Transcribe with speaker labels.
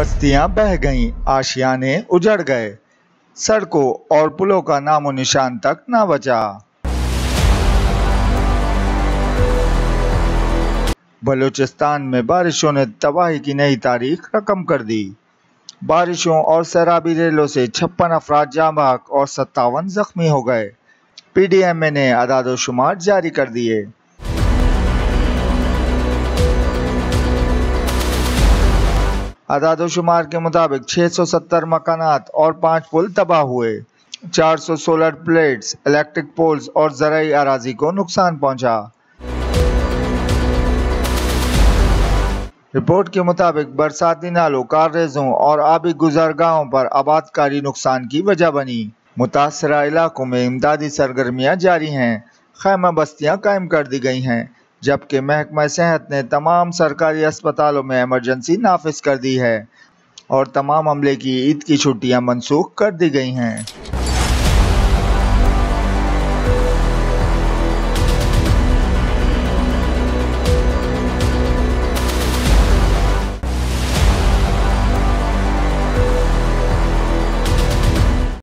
Speaker 1: बस्तियाँ बह गईं, आशियाने उजड़ गए। सड़कों और पुलों का नामो निशान तक न बचा। बलूचिस्तान में बारिशों ने तबाही की नई तारीख रकम कर दी। बारिशों और सैराबी रेलों से छप्पन अफराद जाँ और सत्तावन जख्मी हो गए। पीडीएमए ने अदादोशुमार जारी कर दिए। अदादोशुमार के मुताबिक 670 मकानात और पाँच पुल तबाह हुए। 400 सोलर प्लेट्स, इलेक्ट्रिक पोल्स और जराई अराजी को नुकसान पहुँचा। रिपोर्ट के मुताबिक बरसाती नालों काररेजों और आबी गुजरगाहों पर आबादकारी नुकसान की वजह बनी। मुतासरा इलाकों में इमदादी सरगर्मियाँ जारी हैं। खैमा बस्तियाँ कायम कर दी गई हैं। जबकि महकमा सेहत ने तमाम सरकारी अस्पतालों में एमरजेंसी नाफिज कर दी है और तमाम अमले की ईद की छुट्टियाँ मनसूख कर दी गई हैं।